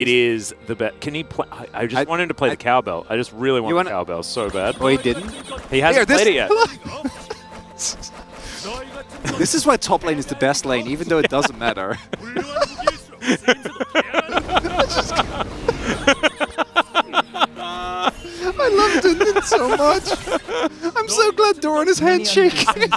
It is the best. Can he play? I, I just I- want him to play I- the cowbell. I just really want wanna- cowbell so bad. Oh, he didn't? He hasn't Here, played it yet. this is why top lane is the best lane, even though it doesn't matter. I love Dundun so much. I'm so glad Doran is handshaking.